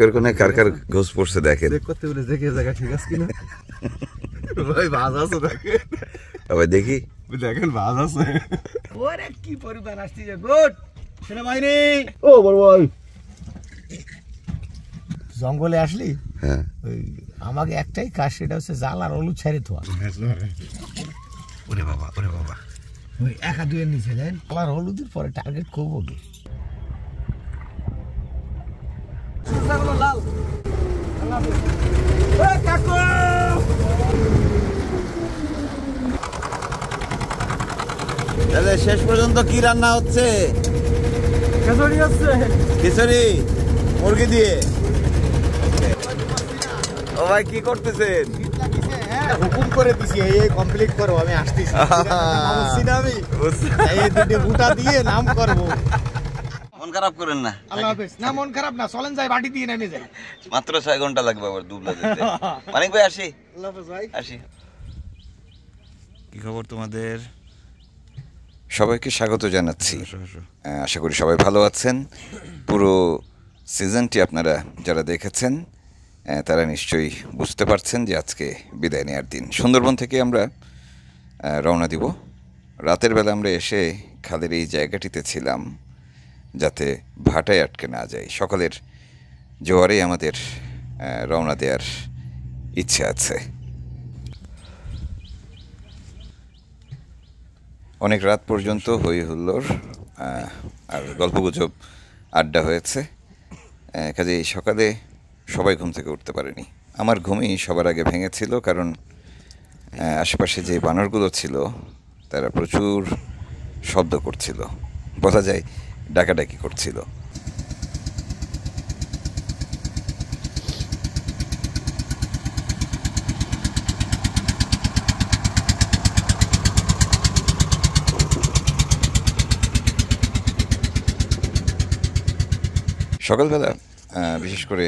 চোখের কোনে কার কার ঘোষ পড়ছে দেখেন। করতে বলে দেখে জায়গা ঠিক আছে কিনা? ভাই ভাজ আছে দেখেন। আবার দেখি। দেখেন ভাজ আছে। ওরে কি পরিবার আসছে গুড। সেনাবাহিনী। ও বড় ভাই জঙ্গলে আসলি? হ্যাঁ। ওই আমাকে একটাই কাজ সেটা হচ্ছে জাল আর হলুদ ছাড়ে থোয়া। ওরে বাবা ওরে বাবা। ওই একা দুয়ের নিচে দেন আর হলুদের পরে টার্গেট করব কি? তাহলে শেষ পর্যন্ত কি রান্না হচ্ছে? হচ্ছে। খিচুড়ি? মুরগি দিয়ে? ও ভাই কি করতেছেন? হুকুম করে দিছি এই কমপ্লিট করো আমি আসতেছি। আমি এই দুটো বুটা দিয়ে নাম করব। খারাপ করেন না। আল্লাহ হাফেজ। না মন খারাপ না চলেন যাই বাটি দিয়ে নেমে যাই। মাত্র ছয় ঘণ্টা লাগবে আবার দুবলা যেতে মানিক ভাই আসি। আল্লাহ হাফেজ ভাই। আসি। কি খবর তোমাদের? সবাইকে স্বাগত জানাচ্ছি। আশা করি সবাই ভালো আছেন। পুরো সিজনটি আপনারা যারা দেখেছেন তারা নিশ্চয়ই বুঝতে পারছেন যে আজকে বিদায় নেওয়ার দিন। সুন্দরবন থেকে আমরা রওনা দিব। রাতের বেলা আমরা এসে খালের এই জায়গাটিতে ছিলাম। যাতে ভাটায় আটকে না যায়। সকালের জোয়ারে আমাদের রওনা দেওয়ার ইচ্ছে আছে। অনেক রাত পর্যন্ত হই হুল্লোড় আহ, আর গল্পগুজব আড্ডা হয়েছে। কাজেই সকালে সবাই ঘুম থেকে উঠতে পারেনি। আমার ঘুমই সবার আগে ভেঙেছিল কারণ আশেপাশে যে বানরগুলো ছিল তারা প্রচুর শব্দ করছিল। বলা যায় ডাকাডাকি করছিল। সকালবেলা বিশেষ করে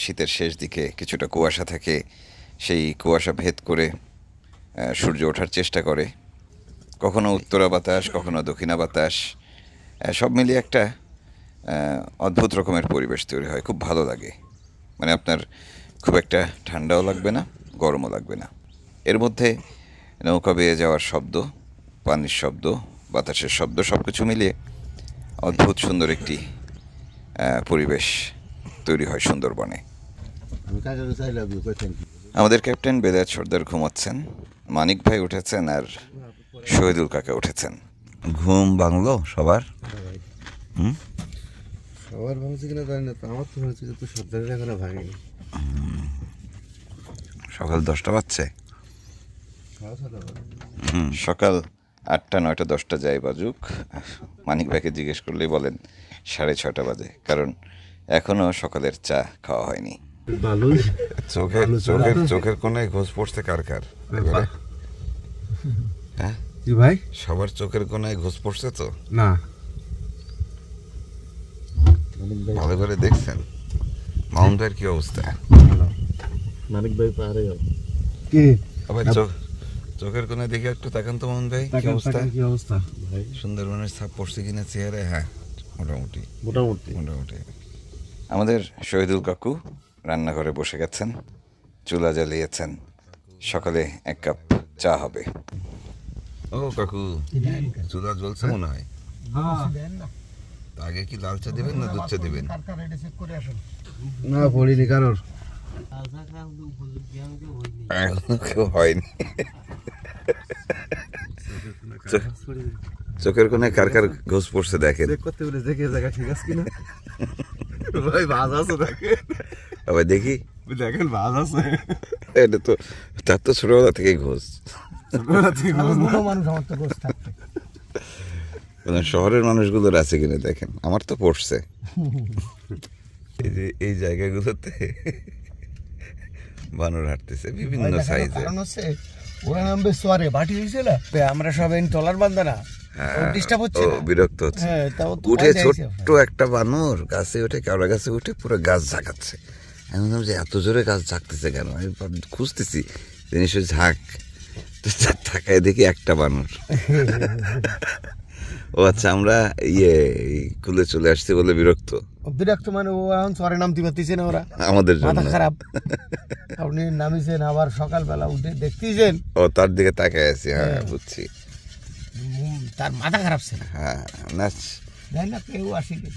শীতের শেষ দিকে কিছুটা কুয়াশা থাকে, সেই কুয়াশা ভেদ করে সূর্য ওঠার চেষ্টা করে। কখনো উত্তরা বাতাস, কখনো দক্ষিণা বাতাস সব মিলিয়ে একটা অদ্ভুত রকমের পরিবেশ তৈরি হয়। খুব ভালো লাগে। মানে আপনার খুব একটা ঠান্ডাও লাগবে না, গরমও লাগবে না। এর মধ্যে নৌকা বেয়ে যাওয়ার শব্দ, পানির শব্দ, বাতাসের শব্দ সব কিছু মিলিয়ে অদ্ভুত সুন্দর একটি পরিবেশ তৈরি হয় সুন্দরবনে। আমাদের ক্যাপ্টেন বেদাত সর্দার ঘুমাচ্ছেন, মানিক ভাই উঠেছেন আর শহীদুল কাকা উঠেছেন। ঘুম বাংলো সবার? হুম? সবার ভাঙছে কিনা জানি না তো আমার তো ভাঙছে কিন্তু সর্দারের এখনও ভাঙেনি। সকাল দশটা বাজছে। হুম, সকাল আটটা নয়টা দশটা যাই বাজুক। মানিক ভাইকে জিজ্ঞেস করলেই বলেন সাড়ে ছটা বাজে কারণ এখনও সকালের চা খাওয়া হয়নি। ভালোই চোখের চোখের চোখের কোনায় ঘোষ পড়ছে কার কার? হ্যাঁ? কি ভাই। সবার চোখের কোনায় ঘোষ পড়ছে তো? না। ভালো করে দেখছেন। মাউন্ট ভাইয়ের কি অবস্থা? মানিক ভাই পারে কি? আবার চোখ চোখের কোনায় দেখে একটু তাকান তো মাউন্ট ভাই কি অবস্থা? কি অবস্থা? ভাই। সুন্দরবনের ছাপ পড়ছে কিনা চেহারায়? হ্যাঁ মোটামুটি। মোটামুটি। মোটামুটি। আমাদের শহীদুল কাকু রান্নাঘরে বসে গেছেন চুলা জ্বালিয়েছেন সকালে এক কাপ চা হবে। ও কাকু চুলা জ্বলছে মনে হয়। তা আগে কি লাল চা দিবেন না দুধ চা দিবেন? না পড়িনি কারোর। এখনও কেউ হয়নি। চোখ- চোখের কোনায় কার কার ঘোষ পড়ছে দেখেন। করতে বলে দেখে জায়গা ঠিক আছে কিনা? ভাই ভাজ আছে দেখেন। আবার দেখি। দেখেন ভাজ আছে। এটা তো তার তো ছোটবেলা থেকে ঘোষ। না। মানে শহরের মানুষগুলোর আছে কিনা দেখেন আমার তো পড়ছে এই যে এই জায়গাগুলোতে বানর হাঁটতেছে বিভিন্ন সাইজে ওরা নামবে সোয়ারে বাটি হয়েছে না আমরা সব এই টলার বান্ধা না ডিস্টার্ব হচ্ছে বিরক্ত হচ্ছে। হ্যাঁ উঠে ছোট্ট একটা বানর গাছে উঠে কেওড়া গাছে উঠে পুরো গাছ ঝাঁকাচ্ছে। আমি বললাম যে এত জোরে গাছ ঝাঁকতেছে কেন? আমি খুঁজতেছি জিনিস ঝাঁক। তো ঝাঁকায় দেখি একটা বানর ও আচ্ছা আমরা ইয়ে খুলে চলে আসছি বলে বিরক্ত। বিরক্ত মানে ও এখন চরে নামতে পারতেছে না ওরা। আমাদের মাথা খারাপ। আপনি নামিছেন আবার সকালবেলা উঠে দেখতেছেন। ও তার দিকে তাকায় আছি হ্যাঁ হ্যাঁ। বুঝছি। তার মাথা খারাপ ছিল। হ্যাঁ দেখ না কেউ আসেনি।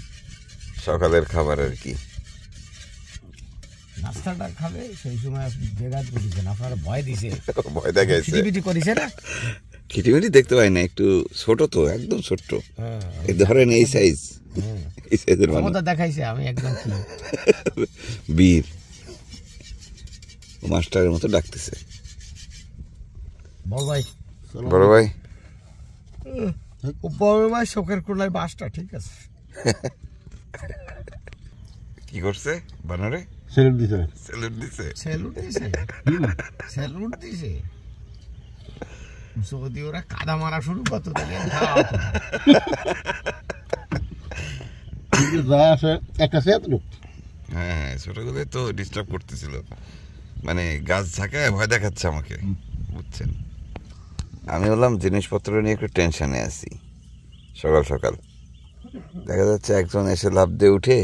সকালের খাবার আর কি। নাস্তাটা খাবে সেই সময় জেগাত করেছেন আপনারা ভয় দিছে। ভয় দেখাইছে। খিটিপিটি করেছে না? খিটিমিটি দেখতে পাই না একটু ছোট তো একদম ছোট্ট। হ্যাঁ। এই ধরেন এই সাইজ এই সাইজের মানুষ। দেখাইছে আমি একদম বীর। মাস্টারের মতো ডাকতেছে। বল ভাই বড় ভাই। বড় ভাই শোকের কোনায় বাসটা ঠিক আছে। কি করছে বানরে? সেলুট দিতে স্যালুট দিছে। স্যালুট দিছে। স্যালুট দিছে। যদি ওরা কাদা মারা শুরু করতো। যা আছে একটা হ্যাঁ হ্যাঁ তো ডিস্টার্ব করতেছিল। মানে গাছ ঝাঁকায় ভয় দেখাচ্ছে আমাকে বুঝছেন? আমি বললাম জিনিসপত্র নিয়ে একটু টেনশনে আছি। সকাল সকাল। দেখা যাচ্ছে একজন এসে লাভ দিয়ে উঠে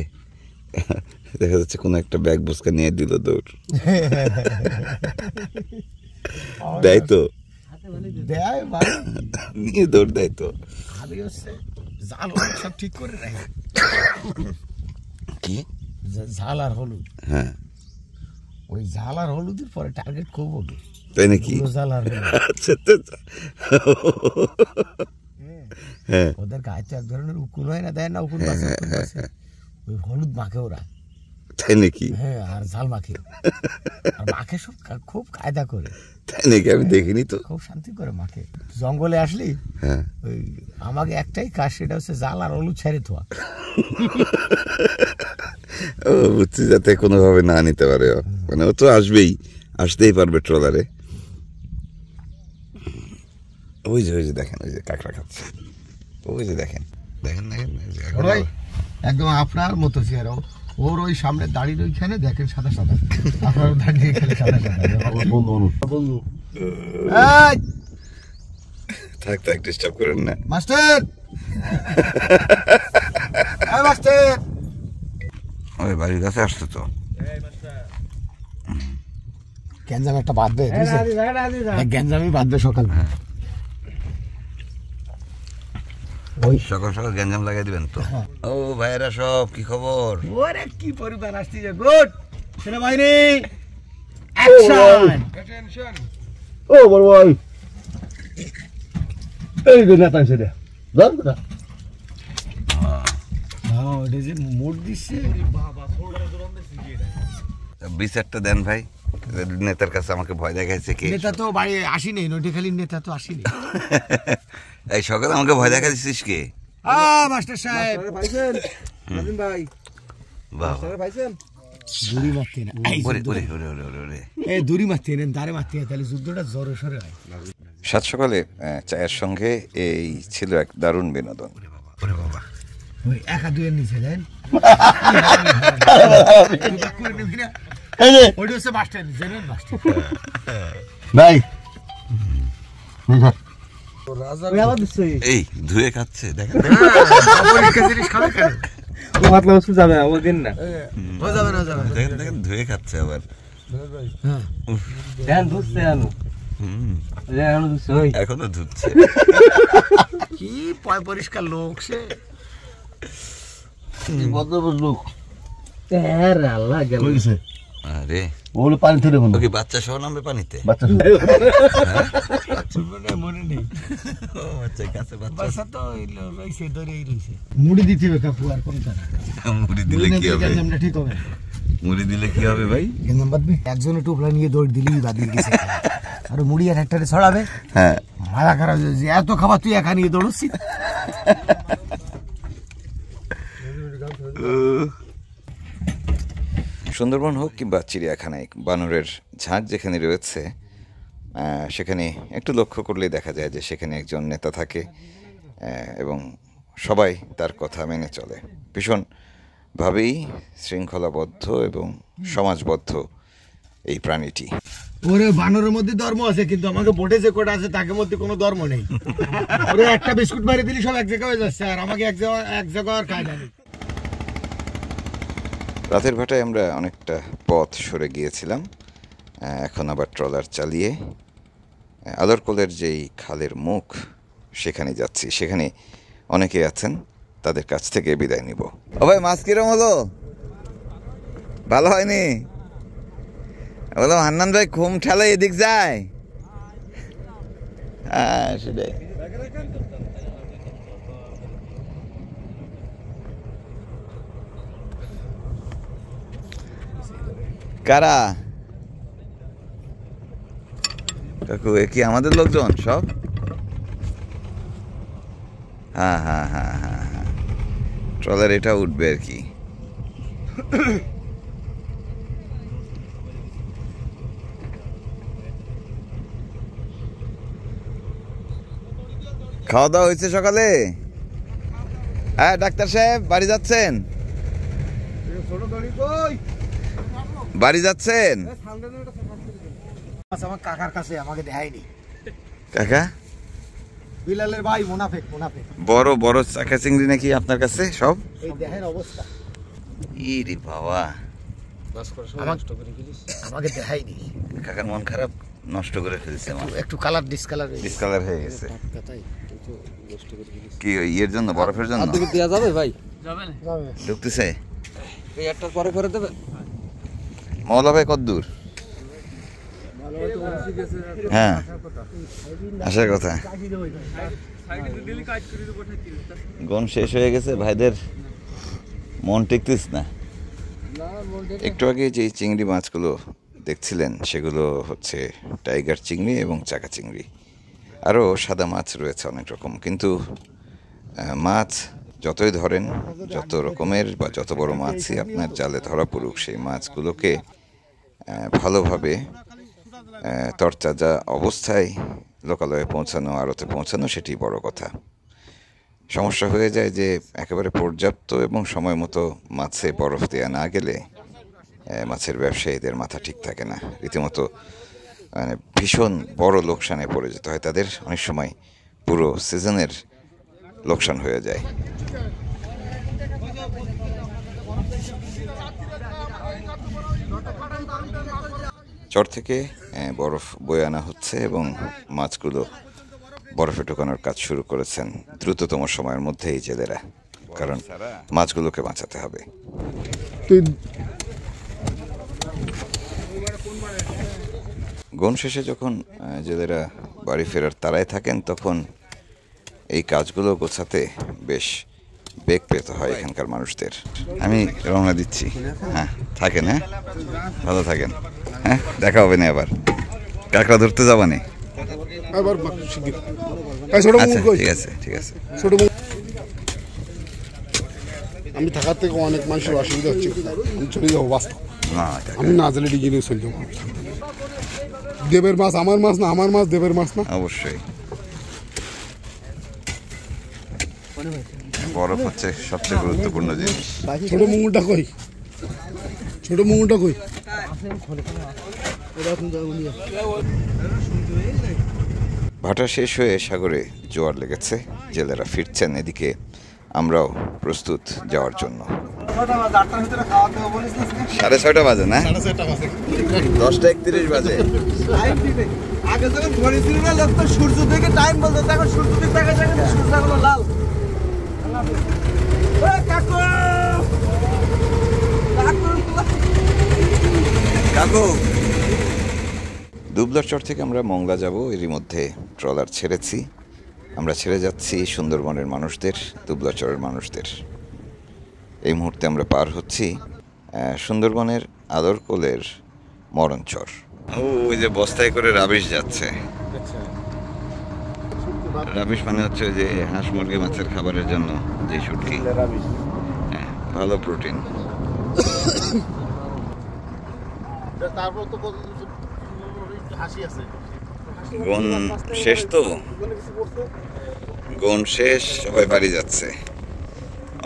দেখা যাচ্ছে কোনো একটা ব্যাগ বুসকা নিয়ে দিল দৌড়। দেয় তো। দেয় ভাই। নিয়ে দৌড় দেয় তো। সব ঠিক করে রাখে। কি? ঝাল আর হলুদ। হ্যাঁ। ওই ঝাল আর হলুদের পরে টার্গেট করব কি তাই নাকি? ঝাল আর আচ্ছা হ্যাঁ। ওদের গায়ে তো এক ধরনের উকুন হয় না দেয় না উকুন গাছে, ওই হলুদ মাখে ওরা। তাই নাকি? হ্যাঁ আর ঝাল মাখে। আর মাখে সব খুব কায়দা করে। তাই নাকি? আমি দেখিনি তো। খুব শান্তি করে মাখে। জঙ্গলে আসলি হ্যাঁ। ওই আমাকে একটাই কাজ সেটা হচ্ছে জাল আর হলুদ ছেড়ে থোয়া। ও বুঝছি যাতে কোনোভাবে না নিতে পারে। মানে ও তো আসবেই আসতেই পারবে ট্রলারে। ওই যে ওই যে দেখেন ওই যে কাঁকড়া খাচ্ছে। ওই যে দেখেন দেখেন দেখেন একদম আপনার মতো চেয়ার ওর ওই সামনে দাঁড়িয়ে ওইখানে দেখেন সাদা সাদা। আপনার দাঁড়িয়ে খেলে সাদা সাদা। বন্ধু। বন্ধু থাক থাক ডিস্টার্ব করেন না। মাস্টার! ওই বাড়ির কাছে আসছে তো? গ্যাঞ্জাম একটা বাঁধবে গ্যাঞ্জামই বাঁধবে সকাল। ওই সকাল সকাল গ্যাঞ্জাম লাগাই দিবেন তো? হ্যাঁ। ও ভাইয়েরা সব কি খবর? ওরে কি পরিবার আসছে গুড। সেনাবাহিনী অ্যাকশন ও বড় ভাই। এই যে নেতা এসে দেয় জান কথা হ্যাঁ মোট দিচ্ছে। বিচারটা দেন ভাই। নেতার কাছে আমাকে ভয় দেখাইছে কে? নেতা তো বাড়ি আসিনি নটিখালির নেতা তো আসিনি। এই সকালে আমাকে ভয় দেখা দিচ্ছিস কে? আ মাস্টার সাহেব। পাইছেন? নাজিম ভাই। বাহ পাইছেন? দড়ি মারতে না। ওরে ওরে ওরে ওরে ওরে দড়ি মারতে দাঁড়ে মারতে তাহলে যুদ্ধটা জোরে সরে হয়। সাত সকালে চায়ের সঙ্গে এই ছিল এক দারুণ বিনোদন। ওরে বাবা ওই একা দুয়ের নিচে দেন। না। এই যে। ওইটা হচ্ছে মাস্টার জেনারেল মাস্টার ভাই। এই ধুয়ে খাচ্ছে দেখেন জিনিস খাবে কেন? যাবে আমার দিন না। ও যাবে না যাবে দেখেন দেখেন ধুয়ে খাচ্ছে আবার। হ্যাঁ। ধুচ্ছে আনো। হুম। ধুচ্ছে ওই। এখনও ধুচ্ছে। কি পয় পরিষ্কার লোক সে। বদ্ধ লোক হ্যাঁ আল্লাহ গেল আরে। ওগুলো পানি বন্ধু। ওকে বাচ্চা সহ নামবে পানিতে? বাচ্চা মনে মনে নেই। ও আচ্ছা কাছে বাচ্চা। বাসা তো রইছে ধরেই রইছে মুড়ি দিতে হবে কাকু আর মুড়ি দিলে কি হবে? গেঞ্জামটা ঠিক হবে। মুড়ি দিলে কি হবে ভাই? গেঞ্জাম বাঁধবি? একজনে টুপলা নিয়ে দৌড় দিলেই বাঁধিয়ে গেছে। আর মুড়ি আর একটা ছড়াবে। হ্যাঁ। মাথা খারাপ হয়ে এত খাবার তুই একা নিয়ে দৌড়ছি সুন্দরবন হোক কিংবা চিড়িয়াখানায় বানরের ঝাঁক যেখানে রয়েছে সেখানে একটু লক্ষ্য করলেই দেখা যায় যে সেখানে একজন নেতা থাকে এবং সবাই তার কথা মেনে চলে। ভীষণভাবেই শৃঙ্খলাবদ্ধ এবং সমাজবদ্ধ এই প্রাণীটি। ওরে, বানরের মধ্যে ধর্ম আছে, কিন্তু আমাকে বোটে যে কোটা আছে, তাকে মধ্যে কোনো ধর্ম নেই। ওরে, একটা বিস্কুট মারি দিলি, সব এক জায়গায় হয়ে যাচ্ছে, আর আমাকে এক জায়গায় এক জায়গা আর খায় না। রাতের ভাটায় আমরা অনেকটা পথ সরে গিয়েছিলাম এখন আবার ট্রলার চালিয়ে আদরকোলের যেই খালের মুখ, সেখানে যাচ্ছি। সেখানে অনেকে আছেন, তাদের কাছ থেকে বিদায় নিব। ভাই, মাছ কিরম হলো? ভালো হয়নি? বলো হান্নান ভাই, ঘুম ঠেলে এদিক যায়। হ্যাঁ সেটাই। কারা? কাকু, এ কি আমাদের লোকজন সব? হ্যাঁ হ্যাঁ হ্যাঁ হ্যাঁ হ্যাঁ। ট্রলার এটা উঠবে আর কি। খাওয়া দাওয়া হয়েছে সকালে? হ্যাঁ ডাক্তার সাহেব, বাড়ি যাচ্ছেন? বাড়ি যাচ্ছেন? আমার কাকার কাছে আমাকে দেখায়নি। কাকা? বিলালের ভাই মুনাফেক মুনাফেক। বড় বড় চাকা চিংড়ি নাকি আপনার কাছে সব? এই দেহের অবস্থা। ইরে বাবা। আমাকে- কাকার মন খারাপ নষ্ট করে ফেলছে আমার। একটু কালার ডিসকালার ডিসকালার হয়ে গেছে। কি ইয়ের জন্য বরফের জন্য? দেওয়া যাবে ভাই? ঢুকতেছে? এই একটার পরে করে দেবেন? মৌলা ভাই কদ্দূর? হ্যাঁ আসার কথা। গন শেষ হয়ে গেছে, ভাইদের মন টিকতিস না? একটু আগে যে চিংড়ি মাছগুলো দেখছিলেন, সেগুলো হচ্ছে টাইগার চিংড়ি এবং চাকা চিংড়ি। আরও সাদা মাছ রয়েছে অনেক রকম, কিন্তু মাছ যতই ধরেন, যত রকমের বা যত বড় মাছই আপনার জালে ধরা পড়ুক, সেই মাছগুলোকে ভালোভাবে তরতাজা অবস্থায় লোকালয়ে পৌঁছানো, আড়তে পৌঁছানো সেটি বড় কথা। সমস্যা হয়ে যায় যে একেবারে পর্যাপ্ত এবং সময় মতো মাছে বরফ দেওয়া না গেলে মাছের ব্যবসায়ীদের মাথা ঠিক থাকে না। রীতিমতো মানে ভীষণ বড় লোকসানে পড়ে যেতে হয়। তাদের অনেক সময় পুরো সিজনের লোকসান হয়ে যায়। চর থেকে বরফ বয়ে আনা হচ্ছে এবং মাছগুলো বরফে ঢোকানোর কাজ শুরু করেছেন দ্রুততম সময়ের মধ্যেই জেলেরা, কারণ মাছগুলোকে বাঁচাতে হবে। গন শেষে যখন জেলেরা বাড়ি ফেরার তারায় থাকেন, তখন এই কাজগুলো গোছাতে বেশ বেগ পেতে হয় এখানকার মানুষদের। আমি রওনা দিচ্ছি। হ্যাঁ থাকেন হ্যাঁ? ভালো থাকেন। হ্যাঁ দেখা হবে না আবার কাঁকড়া ধরতে যাবা নি? আচ্ছা ঠিক আছে ঠিক আছে। আমি থাকার থেকে অনেক মানুষের অসুবিধা হচ্ছে। আমি চলে যাব বাস্তব আমি না জেলে ডিগি নিয়ে চলে যাব। দেবের মাছ আমার মাছ না আমার মাছ দেবের মাছ না? অবশ্যই। বরফ হচ্ছে সবচেয়ে গুরুত্বপূর্ণ জিনিস। ছোট মুঙ্গুরটা কই? ছোট মুঙ্গুরটা কই? ভাটা শেষ হয়ে সাগরে জোয়ার লেগেছে, জেলেরা ফিরছেন এদিকে, আমরাও প্রস্তুত যাওয়ার জন্য। সাড়ে ছয়টা বাজে না? দশটা একত্রিশ বাজে। আগে যখন ধরেছিল না লোক তো সূর্য থেকে টাইম বলতো এখন সূর্য দিকে দেখা যায় সূর্য হলো লাল কাকু! কাকু দুবলার চর থেকে আমরা মংলা যাব এরই মধ্যে ট্রলার ছেড়েছি। আমরা ছেড়ে যাচ্ছি সুন্দরবনের মানুষদের দুবলা চরের মানুষদের। এই মুহূর্তে আমরা পার হচ্ছি সুন্দরবনের আদরকোলের মরণচর ও ওই যে বস্তায় করে রাবিশ যাচ্ছে। রাবিশ মানে হচ্ছে ওই যে হাঁস মুরগি মাছের খাবারের জন্য যে শুটকি হ্যাঁ ভালো প্রোটিন। তারপর গন শেষ তো? গন শেষ, সবাই বাড়ি যাচ্ছে।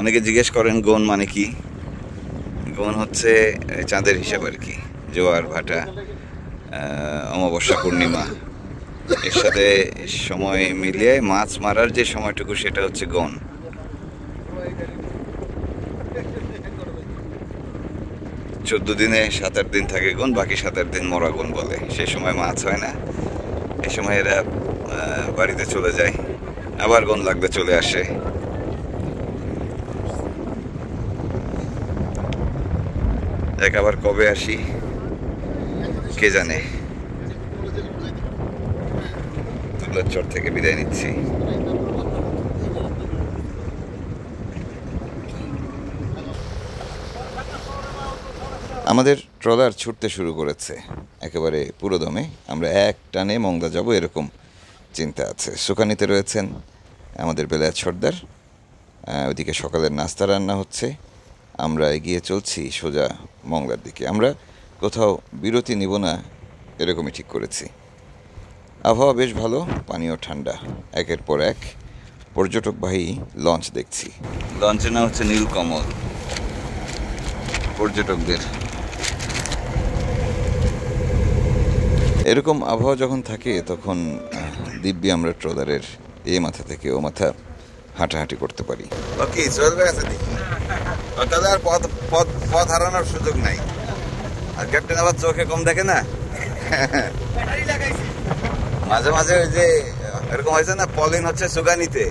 অনেকে জিজ্ঞেস করেন গন মানে কি? গন হচ্ছে চাঁদের হিসাব আর কি। জোয়ার, ভাটা অমাবস্যা, পূর্ণিমা। এর সাথে সময় মিলিয়ে মাছ মারার যে সময়টুকু, সেটা হচ্ছে গণ। চোদ্দ দিনে সাত আট দিন থাকে গুণ, বাকি সাত আট দিন মরা গুণ বলে। সে সময় মাছ হয় না। এ সময় এরা বাড়িতে চলে যায়। আবার গুণ লাগতে চলে আসে। দেখ আবার কবে আসি? কে জানে? চর থেকে বিদায় নিচ্ছি। আমাদের ট্রলার ছুটতে শুরু করেছে, একেবারে পুরোদমে। আমরা এক টানে মংলা যাব, এরকম চিন্তা আছে। সুকানিতে রয়েছেন আমাদের বেলায় সর্দার। ওইদিকে সকালের নাস্তা রান্না হচ্ছে। আমরা এগিয়ে চলছি সোজা মংলার দিকে। আমরা কোথাও বিরতি নিব না, এরকমই ঠিক করেছি। আবহাওয়া বেশ ভালো পানীয় ঠান্ডা। একের পর এক পর্যটকবাহী লঞ্চ দেখছি। লঞ্চের নাম হচ্ছে নীলকমল। পর্যটকদের এরকম আবহাওয়া যখন থাকে তখন দিব্যি আমরা ট্রলারের এ মাথা থেকে ও মাথা হাঁটাহাঁটি করতে পারি। ওকে চলবে আছে তাহলে আর পথ পথ পথ হারানোর সুযোগ নাই। আর ক্যাপ্টেন আবার চোখে কম দেখে না? মাঝে মাঝে ওই যে এরকম হয়েছে না পলিন হচ্ছে সুগানিতে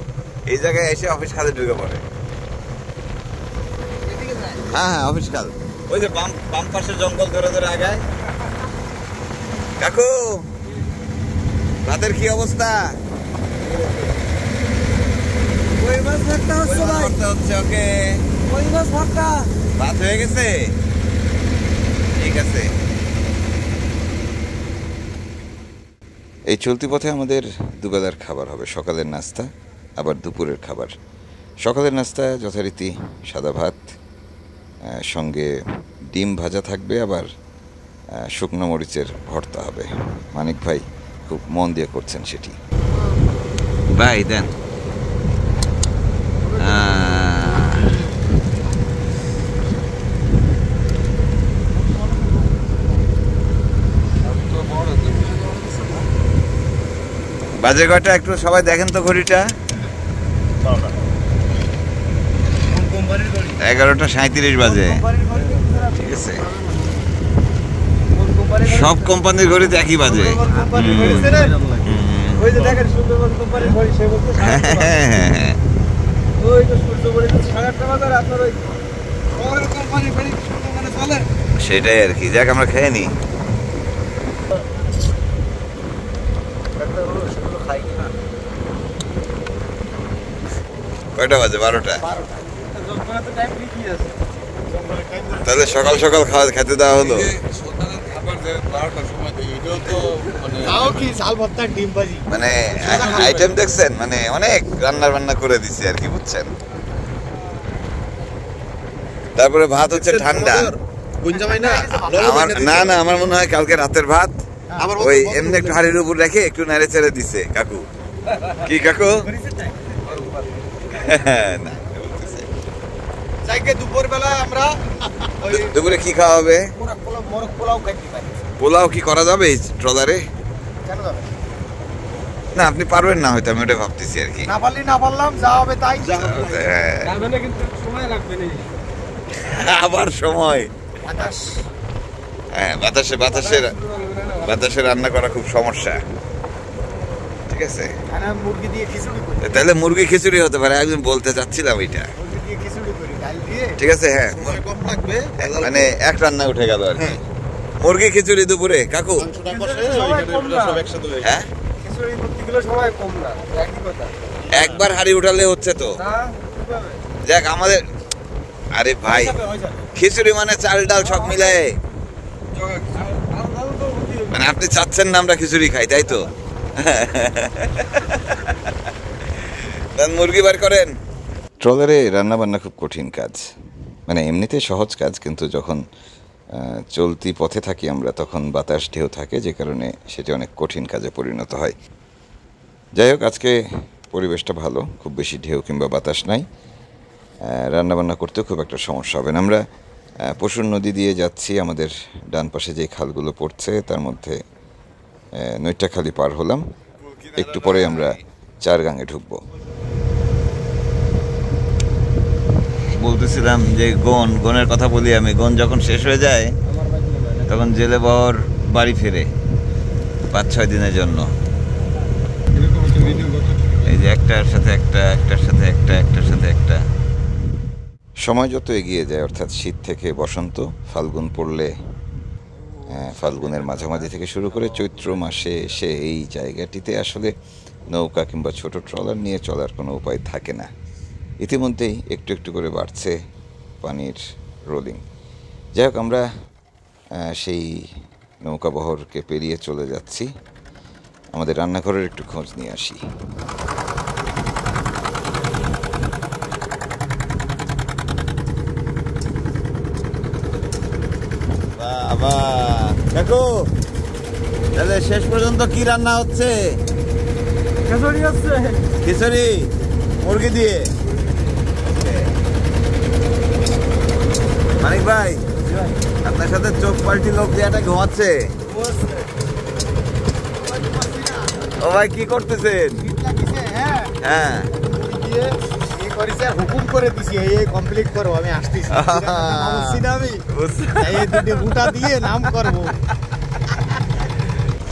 এই জায়গায় এসে অফিস খালে ঢুকে পড়ে। হ্যাঁ হ্যাঁ অফিস কাল ওই যে বাম বাম পাশে জঙ্গল ধরে ধরে আগায়। কাকু রাতের কি অবস্থা? মাছ হচ্ছে ভাই। করতে হচ্ছে ওকে। মাছ ভাত হয়ে গেছে? ঠিক আছে। এই চলতি পথে আমাদের দুবেলার খাবার হবে সকালের নাস্তা আবার দুপুরের খাবার। সকালের নাস্তা যথারীতি সাদা ভাত সঙ্গে ডিম ভাজা থাকবে আবার শুকনো মরিচের ভর্তা হবে। মানিক ভাই খুব মন দিয়ে করছেন সেটি। ভাই, দেন। বাজে কয়টা একটু সবাই দেখেন তো ঘড়িটা। এগারোটা সাঁত্রিশ বাজে। ঠিক আছে। সব কোম্পানির ঘড়িতে একই বাজে। সেটাই আর কি যাক আমরা খেয়ে কিনা কয়টা বাজে? বারোটা? যখন তো টাইম ঠিকই আছে। তাহলে সকাল সকাল খাওয়া খেতে দেওয়া হলো? তাও কি শাল ভর্তা ডিম ভাজি? মানে আইটেম দেখছেন? মানে অনেক রান্না বান্না করে দিছি আর কি বুঝছেন? তারপরে ভাত হচ্ছে ঠান্ডা। না? আমার না না আমার মনে হয় কালকে রাতের ভাত। ওই এমনি একটু হাড়ির উপর রেখে একটু নেড়ে চেড়ে দিছে কাকু। কি কাকু? না। যাইকে দুপুর আমরা দুপুরে কি খাওয়া হবে? পোলাও মোরগ পোলাও খাইতে পারি। পোলাও কি করা যাবে এই ট্রলারে? না আপনি পারবেন না হয়তো আমি ওটা ভাবতেছি আর কি। না পারলি না পারলাম যা হবে তাই। হ্যাঁ, যাবে না কিন্তু সময় লাগবে না। আবার সময়। হ্যাঁ বাতাসে বাতাসে বাতাসে রান্না করা খুব সমস্যা। ঠিক আছে? খানা মুরগি দিয়ে খিচুড়ি করি তাহলে মুরগি খিচুড়ি হতে পারে একদিন বলতে চাচ্ছিলাম এটা মুরগি দিয়ে খিচুড়ি করি ডাল দিয়ে ঠিক আছে হ্যাঁ। মানে এক রান্না উঠে গেল আর কি। মুরগি খিচুড়ি দুপুরে কাকু? মিলে হয়ে হ্যাঁ? একবার হাড়ি উঠালে হচ্ছে তো। যাক আমাদের আরে ভাই খিচুড়ি মানে চাল ডাল সব মিলায়ে হবে। মানে আপনি চাচ্ছেন না আমরা খিচুড়ি খাই তাই তো মুরগি বার করেন। ট্রলারে রান্না বান্না খুব কঠিন কাজ। মানে এমনিতে সহজ কাজ, কিন্তু যখন চলতি পথে থাকি আমরা, তখন বাতাস ঢেউ থাকে, যে কারণে সেটি অনেক কঠিন কাজে পরিণত হয়। যাই হোক, আজকে পরিবেশটা ভালো, খুব বেশি ঢেউ কিংবা বাতাস নাই। রান্না বান্না করতেও খুব একটা সমস্যা হবে না। আমরা পশুর নদী দিয়ে যাচ্ছি, আমাদের ডান পাশে যে খালগুলো পড়ছে, তার মধ্যে নৈটাখালি পার হলাম। একটু পরে আমরা চার গাঙে ঢুকবো। বলতেছিলাম যে গন গনের কথা বলি আমি। গন যখন শেষ হয়ে যায়, তখন জেলে বহর বাড়ি ফেরে পাঁচ, ছয় দিনের জন্য। এই যে একটার সাথে একটা, একটার সাথে একটা, একটার সাথে একটা। সময় যত এগিয়ে যায়, অর্থাৎ শীত থেকে বসন্ত, ফাল্গুন পড়লে ফাল্গুনের মাঝামাঝি থেকে শুরু করে চৈত্র মাসে এসে এই জায়গাটিতে আসলে নৌকা কিংবা ছোট ট্রলার নিয়ে চলার কোনো উপায় থাকে না। ইতিমধ্যেই একটু একটু করে বাড়ছে পানির রোলিং। যাই হোক আমরা আহ, সেই নৌকাবহরকে পেরিয়ে চলে যাচ্ছি। আমাদের রান্নাঘরের একটু খোঁজ নিয়ে আসি। দেখো তাহলে শেষ পর্যন্ত কি রান্না হচ্ছে? খিচুড়ি আছে খিচুড়ি মুরগি দিয়ে? মানিক ভাই, আপনার সাথে চোখ পাল্টি লোক ঘুমাচ্ছে। ও ভাই, কি করতেছেন? হ্যাঁ। হুকুম করে দিছি কমপ্লিট আমি দিয়ে নাম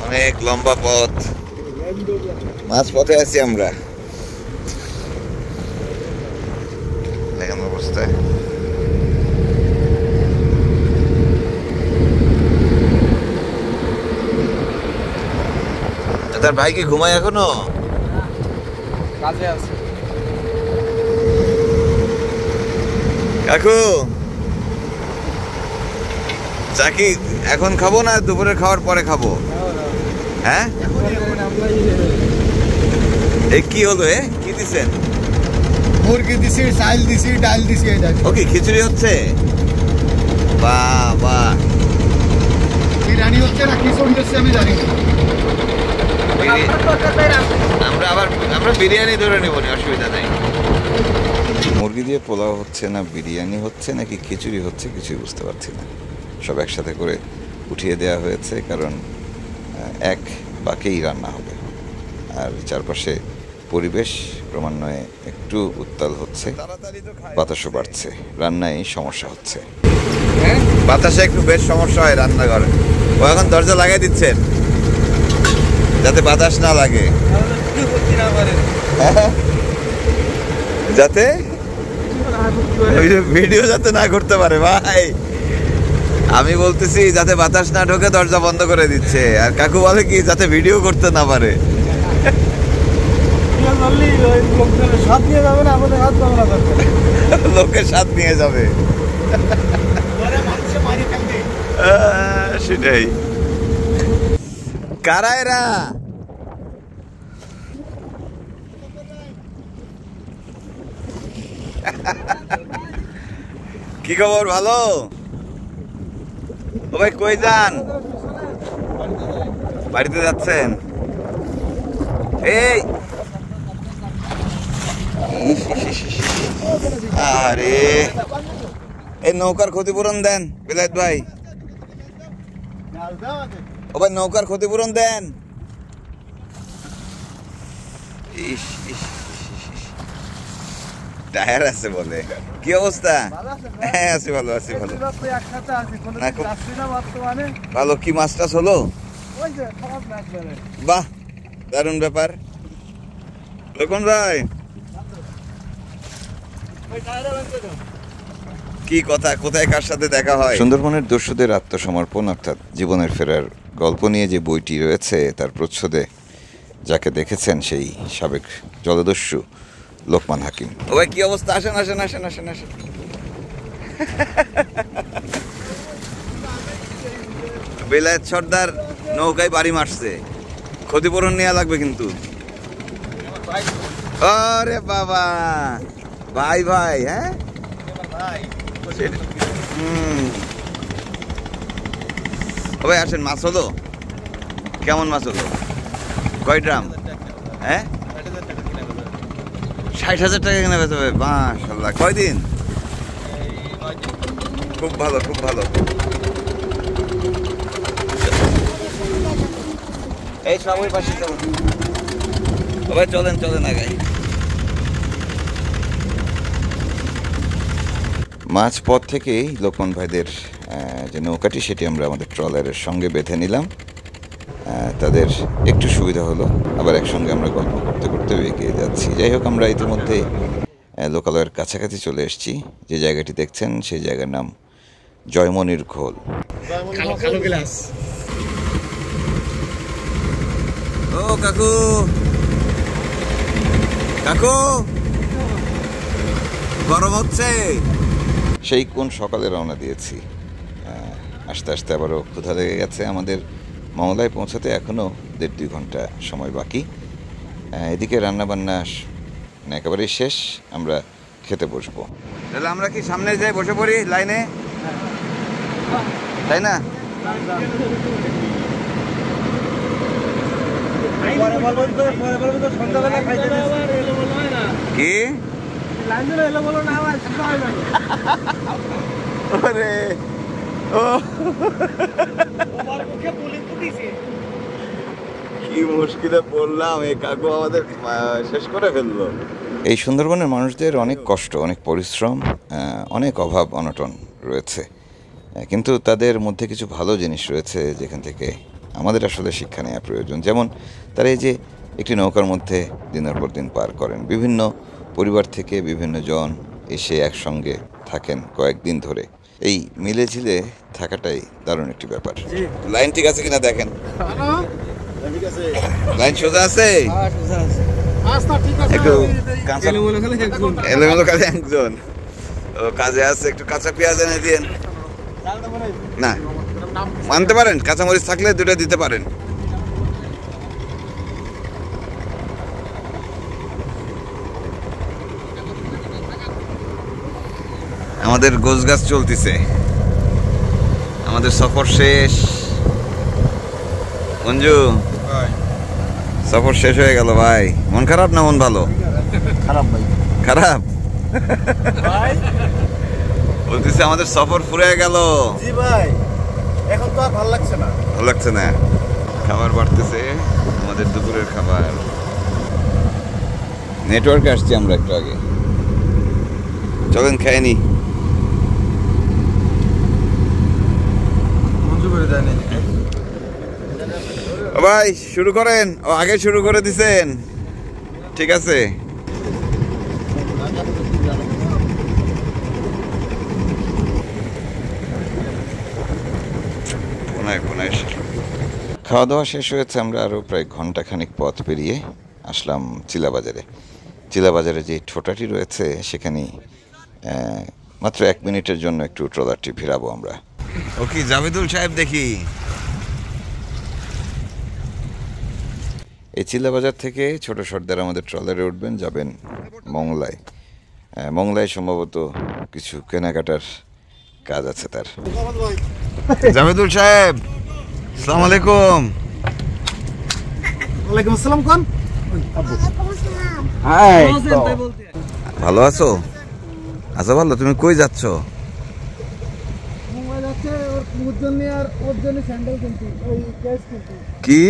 অনেক লম্বা পথ। মাঝ পথে আছি আমরা। ভাই কি ঘুমায় এখনও? কাজে আছে। কাকু? চা কি এখন খাব না? দুপুরে খাওয়ার পরে খাব। হ্যাঁ? এই কি হলো এ? কি দিছেন? মুরগি দিছি চাল দিছি ডাল দিছি এই দেখ ও কি খিচুড়ি হচ্ছে? বাহ বাহ। বিরিয়ানি হচ্ছে না খিচুড়ি হচ্ছে আমি জানি না। আমরা আবার আমরা বিরিয়ানি ধরে নেব না অসুবিধা নাই। মুরগি দিয়ে পোলাও হচ্ছে না বিরিয়ানি হচ্ছে নাকি খিচুড়ি হচ্ছে কিছুই বুঝতে পারছি না। সব একসাথে করে উঠিয়ে দেওয়া হয়েছে কারণ এক বাকেই রান্না হবে। আর চারপাশে পরিবেশ ক্রমান্বয়ে একটু উত্তাল হচ্ছে। বাতাসও বাড়ছে রান্নায় সমস্যা হচ্ছে। বাতাসে একটু বেশ সমস্যা হয় রান্নাঘরে। ও এখন দরজা লাগাই দিচ্ছেন। যাতে বাতাস না লাগে। যাতে? ভিডিও যাতে না করতে পারে ভাই। আমি বলতেছি যাতে বাতাস না ঢোকে দরজা বন্ধ করে দিচ্ছে। আর কাকু বলে কি যাতে ভিডিও করতে না পারে। লোকের স্বাদ নিয়ে যাবে। সেটাই। কারা এরা? কি খবর, ভালো? ও ভাই, কই যান? বাড়িতে যাচ্ছেন? এই। আরে! এই নৌকার ক্ষতিপূরণ দেন বিলাত ভাই। ভাই নৌকার ক্ষতিপূরণ দেন। ইস। টায়ার আছে বলে। কি অবস্থা? হ্যাঁ আছি ভালো আছি ভালো। কোনো ভালো কি মাছ টাছ হলো? ওই যে খারাপ না একবারে বাহ দারুণ ব্যাপার। লক্ষণ ভাই। কি কথা কোথায় কার সাথে দেখা হয়? সুন্দরবনের দস্যুদের আত্মসমর্পণ অর্থাৎ জীবনের ফেরার গল্প নিয়ে যে বইটি রয়েছে তার প্রচ্ছদে যাকে দেখেছেন সেই সাবেক জলদস্যু লোকমান হাকিম। ও ভাই কি অবস্থা? আসেন আসেন আসেন আসেন আসেন। বেলায়েত সর্দার নৌকায় বাড়ি মারছে। ক্ষতিপূরণ নেওয়া লাগবে কিন্তু। আরে বাবা! ভাই ভাই হ্যাঁ? হুম। ভাই, আসেন মাছ হলো কেমন মাছ হলো কয় ড্রাম হ্যাঁ? ষাট হাজার টাকা কিনে বেচা হবে, মাশাল্লাহ। কয়দিন খুব ভালো খুব ভালো। এই ওই পাশে চলো সবাই চলেন চলেন আগাই মাঝ পথ থেকেই লোকন ভাইদের যে নৌকাটি সেটি আমরা আমাদের ট্রলারের সঙ্গে বেঁধে নিলাম। তাদের একটু সুবিধা হলো আবার একসঙ্গে আমরা গল্প করতে করতে এগিয়ে যাচ্ছি। যাই হোক আমরা ইতিমধ্যে লোকালয়ের কাছাকাছি চলে এসেছি। যে জায়গাটি দেখছেন সেই জায়গার নাম জয়মনির কালো ও কাকু! কাকু! গরম হচ্ছে। সেই কোন সকালে রওনা দিয়েছি। আস্তে আস্তে আবারও ক্ষুধা লেগে গেছে আমাদের মামলায় পৌঁছাতে এখনও দেড় দুই ঘণ্টা সময় বাকি। এদিকে রান্নাবান্না মানে একেবারেই শেষ আমরা খেতে বসবো। তাহলে আমরা কি সামনে যাই বসে পড়ি লাইনে? তাই না? কি? ওরে কি মুশকিলে পড়লাম, এই এই সুন্দরবনের মানুষদের অনেক কষ্ট, অনেক পরিশ্রম অনেক অভাব অনটন রয়েছে। কিন্তু তাদের মধ্যে কিছু ভালো জিনিস রয়েছে যেখান থেকে আমাদের আসলে শিক্ষা নেওয়া প্রয়োজন। যেমন তারা এই যে একটি নৌকার মধ্যে দিনের পর দিন পার করেন। বিভিন্ন পরিবার থেকে বিভিন্ন জন এসে একসঙ্গে থাকেন কয়েকদিন ধরে। এই মিলে ঝিলে থাকাটাই দারুণ একটি ব্যাপার। লাইন ঠিক আছে কিনা দেখেন? লাইন সোজা আছে? একটু কাঁচা এলোমেলো কাজে একজন। ও কাজে আছে একটু কাঁচা পেঁয়াজ এনে দিন না। মানতে পারেন কাঁচামরিচ থাকলে দুটো দিতে পারেন। আমাদের গোছ গাছ চলতেছে। আমাদের সফর শেষ। মঞ্জু সফর শেষ হয়ে গেল ভাই। মন খারাপ না মন ভালো? খারাপ ভাই। খারাপ? বলতেছে আমাদের সফর ফুরে গেল। জি ভাই। এখন তো আর ভালো লাগছে না। ভালো লাগছে না। খাবার বাড়তেছে। আমাদের দুপুরের খাবার। নেটওয়ার্কে আসছি আমরা একটু আগে। চলেন খেয়ে নি মঞ্জু করে দেয়নি ও ভাই, শুরু করেন। ও, আগে শুরু করে দিছেন। ঠিক আছে। খাওয়া দাওয়া শেষ হয়েছে, আমরা আরও প্রায় ঘন্টাখানিক পথ পেরিয়ে আসলাম চিলাবাজারে। চিলাবাজারে যে ঠোঁটাটি রয়েছে সেখানে মাত্র এক মিনিটের জন্য একটু ট্রলারটি ফিরাবো আমরা। ও কি জাভেদুল সাহেব দেখি। এই চিল্লা বাজার থেকে ছোট সর্দার আমাদের ট্রলারে উঠবেন যাবেন মংলায়। মংলায় সম্ভবত কিছু কেনাকাটার কাজ আছে তার। জাভেদুল সাহেব আসসালামু আলাইকুম। ওয়ালাইকুম আসসালাম কোন? ভালো আছো? আচ্ছা ভালো তুমি কই যাচ্ছ? মোবাইল ওর ওর জন্য আর ওর জন্য স্যান্ডেল কিনতে ওই কেস কিনতে কি?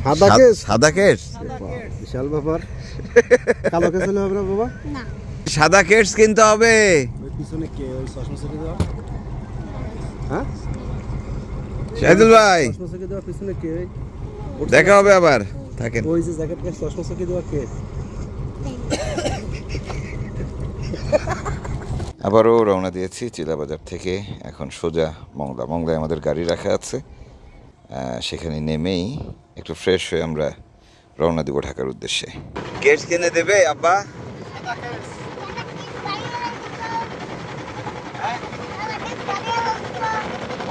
সাদা কেস সাদা কেস বিশাল ব্যাপার। কালো কেস হলে হবে না সাদা কেটস কিনতে হবে। ওই পিছনে কে? ওই চশমা চকে দেওয়া? হ্যাঁ? শাহিদুল ভাই। চশমা চকে দেওয়া পিছনে কে? দেখা হবে আবার। থাকেন। ওই যে জ্যাকেট কে চশমা চকে দেওয়া কে আবারও রওনা দিয়েছি চিলাবাজার থেকে। এখন সোজা মংলা। মংলায় আমাদের গাড়ি রাখা আছে। সেখানে নেমেই একটু ফ্রেশ হয়ে আমরা রওনা দেবো ঢাকার উদ্দেশ্যে। কেস কিনে দেবে আব্বা?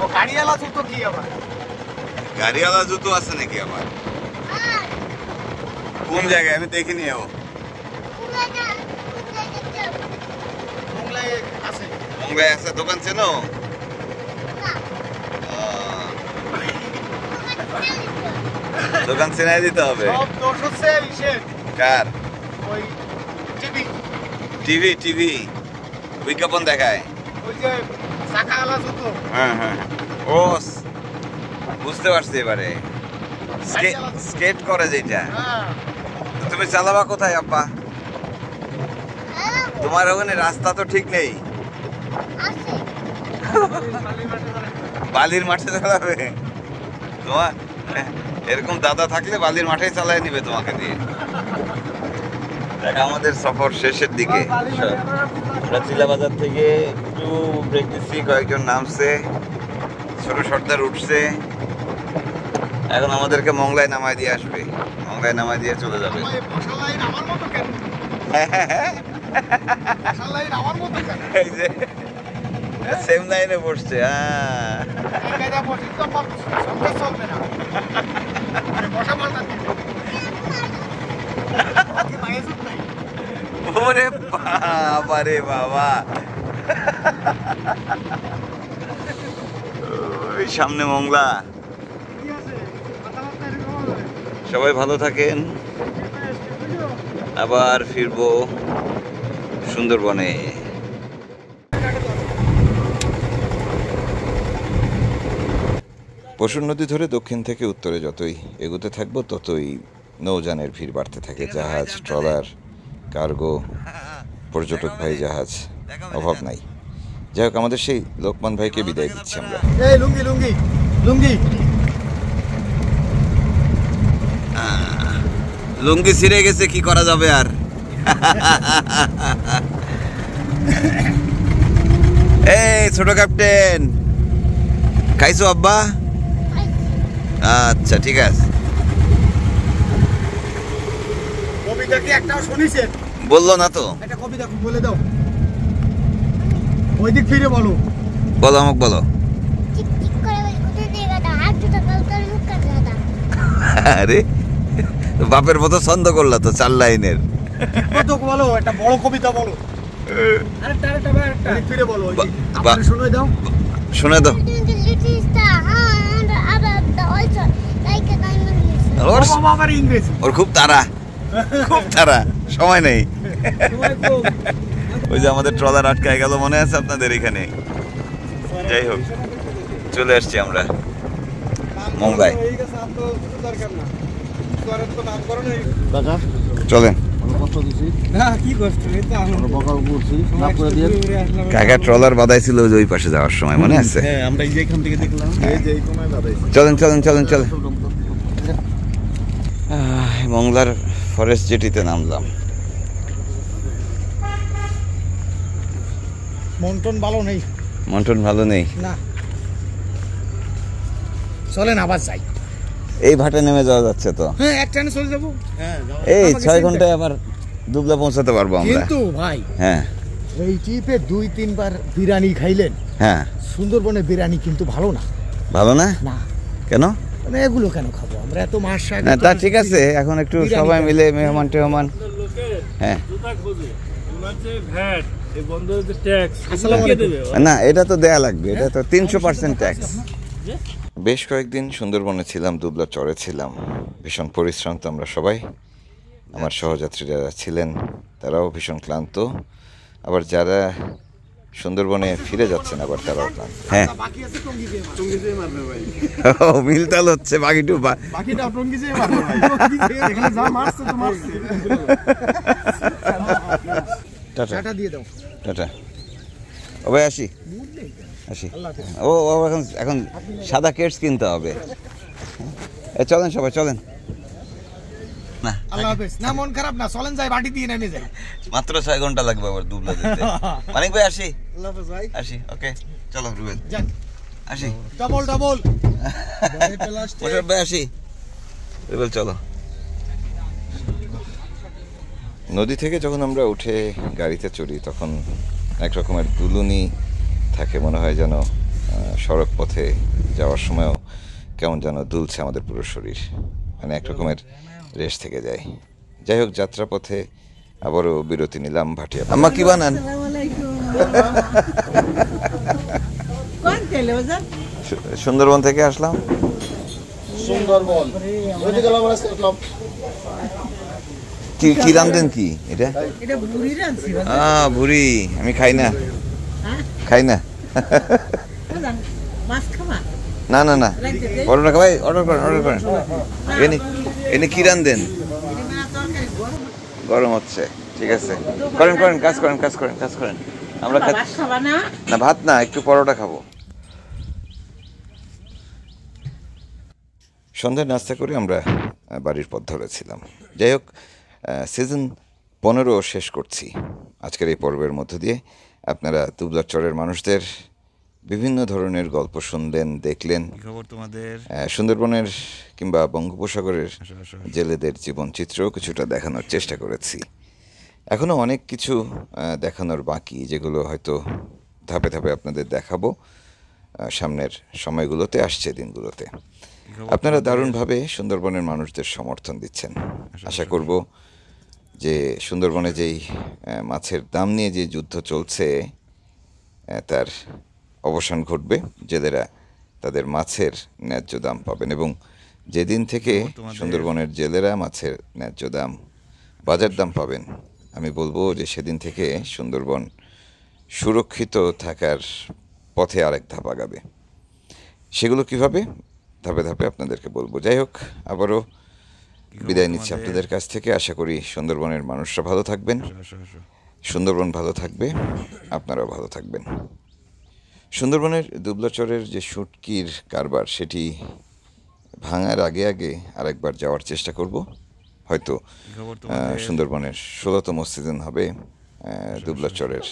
ও গাড়িওয়ালা জুতো কি আবার? গাড়িওয়ালা জুতো আছে নাকি আমার কোন জায়গায়? আমি দেখিনি ও আছে? দোকান চেনো? দোকান চেনাই দিতে হবে। কার? ওই টিভি। TV TV. বিজ্ঞাপন দেখায়। ওই যে চাকাওয়ালা জুতো। হ্যাঁ হ্যাঁ ও বুঝতে পারছি এবারে। স্কেট করে যেটা। তুমি চালাবা কোথায় আব্বা? তোমার ওখানে রাস্তা তো ঠিক নেই। বালির মাঠে চালাবে। তোমার এরকম দাদা থাকলে বালির মাঠেই চালায় নিবে তোমাকে দিয়ে। দেখা আমাদের সফর শেষের দিকে। আমরা চিলাবাজার থেকে একটু ব্রেক দিচ্ছি কয়েকজন নামছে। ছোট সর্দার উঠছে। এখন আমাদেরকে মংলায় নামায় দিয়ে আসবে। মংলায় নামায় দিয়ে চলে যাবে। এই যে সেম লাইনে বসছে হ্যাঁ ওরে বাবা রে বাবা। ওই সামনে মংলা। সবাই ভালো থাকেন। আবার ফিরবো। সুন্দরবনে। পশুর নদী ধরে দক্ষিণ থেকে উত্তরে যতই এগোতে থাকব ততই নৌযানের ভিড় বাড়তে থাকে। জাহাজ ট্রলার কার্গো পর্যটক ভাই জাহাজ অভাব নাই। যাই হোক আমাদের সেই লোকমান ভাইকে বিদায় দিচ্ছি আমরা। লুঙ্গি লুঙ্গি লুঙ্গি। লুঙ্গি ছিঁড়ে গেছে কি করা যাবে আর? এই ছোট ক্যাপ্টেন। খাইছো আব্বা? আচ্ছা ঠিক আছে। বলল না তো। বলে বলো। আমাক আমাকে বলো। আরে বাপের মতো ছন্দ করল তো চার লাইনের। কত বলো? একটা বড় কবিতা বলো। আরেকটা আরেকটা আরেকটা ফিরে বলো আমাকে শুনে দাও। শুনে দাও। ওর খুব তারা খুব তারা সময় নেই। ওই যে আমাদের ট্রলার আটকায় গেল মনে আছে আপনাদের এখানে? যাই হোক চলে আসছি আমরা। মুম্বাই। চলেন। কাকা ট্রলার বাদাইছিল ওই পাশে যাওয়ার সময় মনে আছে? হ্যাঁ আমরা এই যে এখান থেকে দেখলাম এই যে এই কোনায় বাদাইছি চলেন চলেন চলেন চলেন। মংলার ফরেস্ট জেটিতে নামলাম। মন্টন ভালো নেই। মন্টন ভালো নেই? না। চলেন আবার যাই। এই ভাটে নেমে যাওয়া যাচ্ছে তো। হ্যাঁ এক টানে চলে যাব। এই ছয় ঘন্টায় আবার দুবলা পৌঁছাতে পারব আমরা। কিন্তু ভাই হ্যাঁ। এই ট্রিপে দুই তিনবার বিরিয়ানি খাইলেন। হ্যাঁ। সুন্দরবনে বিরিয়ানি কিন্তু ভালো না। ভালো না? না। কেন? মানে এগুলো কেন খাব? আমরা এত মাস শাক না তা ঠিক আছে এখন একটু সবাই মিলে মেহমান টেহমান। হ্যাঁ। না এটা তো দেয়া লাগবে এটা তো তিনশো পার্সেন্ট ট্যাক্স বেশ কয়েকদিন সুন্দরবনে ছিলাম দুবলা চরে ছিলাম। ভীষণ পরিশ্রান্ত আমরা সবাই। আমার সহযাত্রীরা ছিলেন তারাও ভীষণ ক্লান্ত। আবার যারা সুন্দরবনে ফিরে যাচ্ছেন আবার তারাও ক্লান্ত। হ্যাঁ। ও মিলতাল হচ্ছে বাকিটু বাকিটা টঙ্গি দিয়ে মারবে ভাই। এখানে যা মারছে তো মারছে। টাটা। টাটা দিয়ে দাও। টাটা। ও ভাই আসি। আসি। ও ও এখন এখন সাদা কেটস কিনতে হবে। এ চলেন সবাই চলেন। না আল্লাহ হাফেজ। না মন খারাপ না চলেন যাই বাটি দিয়ে নেমে যাই। মাত্র ছয় ঘণ্টা লাগবে আবার দুবলা যেতে মানিক ভাই আসি। আল্লাহ হাফেজ ভাই। আসি ওকে। চলো রুবেল। আসি। Double double. মোশারফ ভাই আসি। রুবেল চলো। নদী থেকে যখন আমরা উঠে গাড়িতে চড়ি তখন এক রকমের দুলুনি থাকে মনে হয় যেন সড়ক পথে যাওয়ার সময়ও কেমন যেন দুলছে আমাদের পুরো শরীর। মানে এক রকমের রেশ থেকে যায়। যাই হোক যাত্রাপথে আবারও বিরতি নিলাম ভাটিয়া। আম্মা কি বানান? সুন্দরবন থেকে আসলাম। সুন্দরবন। কি কি রান্ধেন কি এটা? এটা বুড়ি ভুড়ি আমি খাই না। খাই না? না না না। পরোটা ভাই অর্ডার করেন অর্ডার করেন এনে এনে কি রান দেন? গরম হচ্ছে ঠিক আছে। করেন করেন কাজ করেন কাজ করেন কাজ করেন। আমরা না? ভাত না একটু পরোটা খাব। সন্ধ্যায় নাস্তা করে আমরা বাড়ির পথ ধরেছিলাম। যাই হোক সিজন পনেরো শেষ করছি। আজকের এই পর্বের মধ্য দিয়ে আপনারা দুবলার চরের মানুষদের বিভিন্ন ধরনের গল্প শুনলেন দেখলেন খবর তোমাদের? সুন্দরবনের কিংবা বঙ্গোপসাগরের জেলেদের জীবনচিত্রও কিছুটা দেখানোর চেষ্টা করেছি। এখনও অনেক কিছু দেখানোর বাকি যেগুলো হয়তো ধাপে ধাপে আপনাদের দেখাবো সামনের সময়গুলোতে আসছে দিনগুলোতে। আপনারা দারুণভাবে সুন্দরবনের মানুষদের সমর্থন দিচ্ছেন। আশা করব যে সুন্দরবনে যেই মাছের দাম নিয়ে যে যুদ্ধ চলছে তার অবসান ঘটবে জেলেরা তাদের মাছের ন্যায্য দাম পাবেন এবং যেদিন থেকে সুন্দরবনের জেলেরা মাছের ন্যায্য দাম বাজার দাম পাবেন আমি বলব যে সেদিন থেকে সুন্দরবন সুরক্ষিত থাকার পথে আরেক ধাপ আগাবে। সেগুলো কীভাবে? ধাপে ধাপে আপনাদেরকে বলব। যাই হোক আবারও বিদায় নিচ্ছি আপনাদের কাছ থেকে। আশা করি সুন্দরবনের মানুষরা ভালো থাকবেন। সুন্দরবন ভালো থাকবে আপনারাও ভালো থাকবেন। সুন্দরবনের দুবলাচরের যে শুটকির কারবার সেটি ভাঙার আগে আগে আরেকবার যাওয়ার চেষ্টা করব। হয়তো সুন্দরবনের ষোলোতম সিজন হবে দুবলাচরের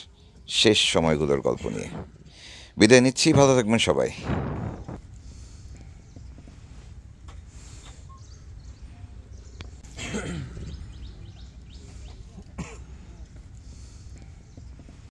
শেষ সময়গুলোর গল্প নিয়ে। বিদায় নিচ্ছি ভালো থাকবেন সবাই।